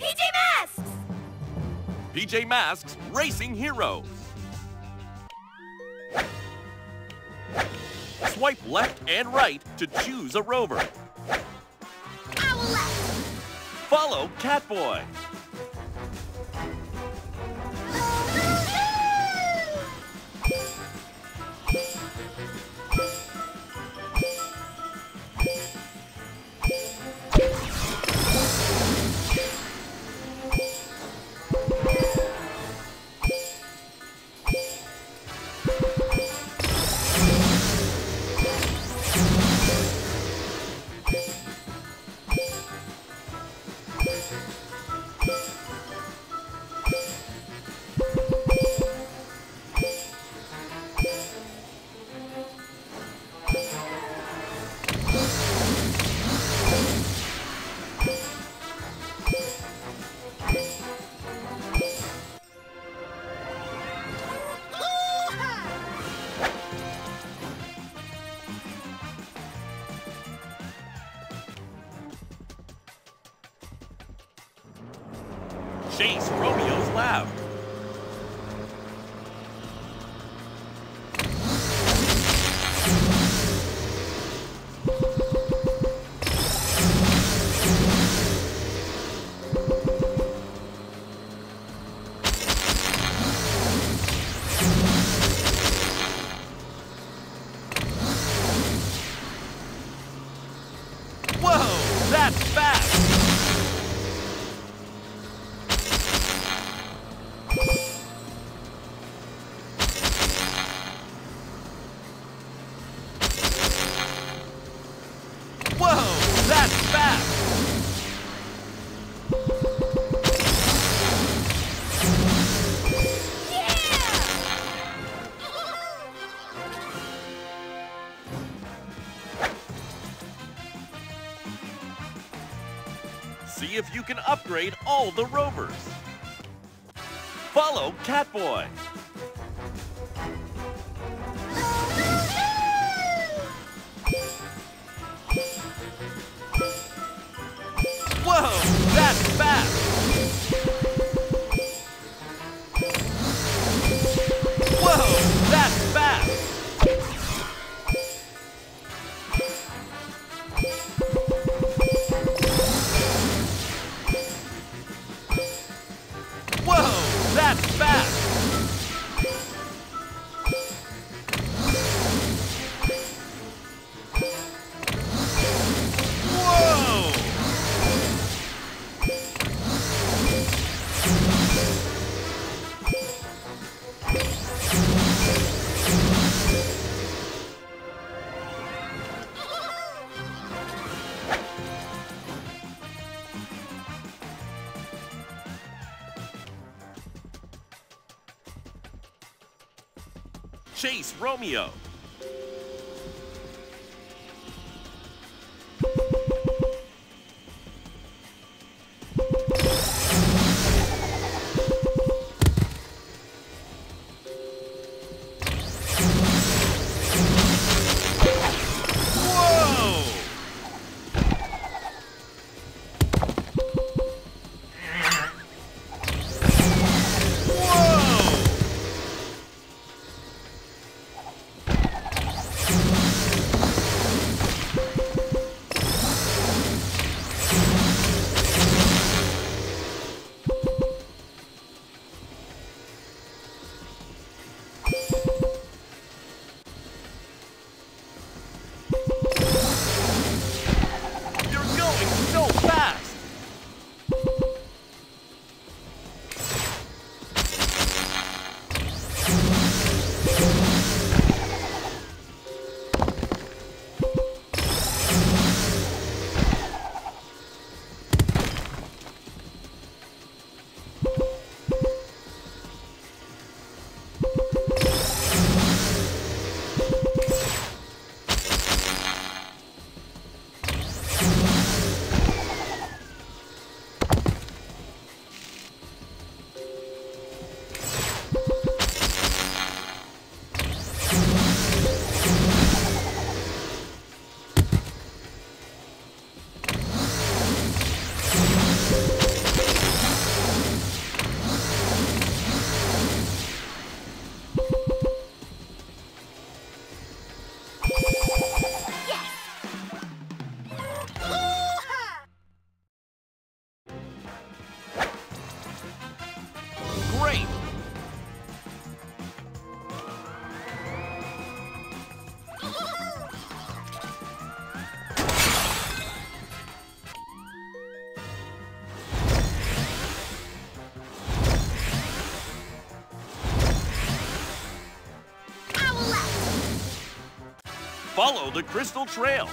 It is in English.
PJ Masks! PJ Masks Racing Heroes. Swipe left and right to choose a rover. Follow Catboy. Romeo's See if you can upgrade all the rovers. Follow Catboy. Chase Romeo. Follow the Crystal Trail.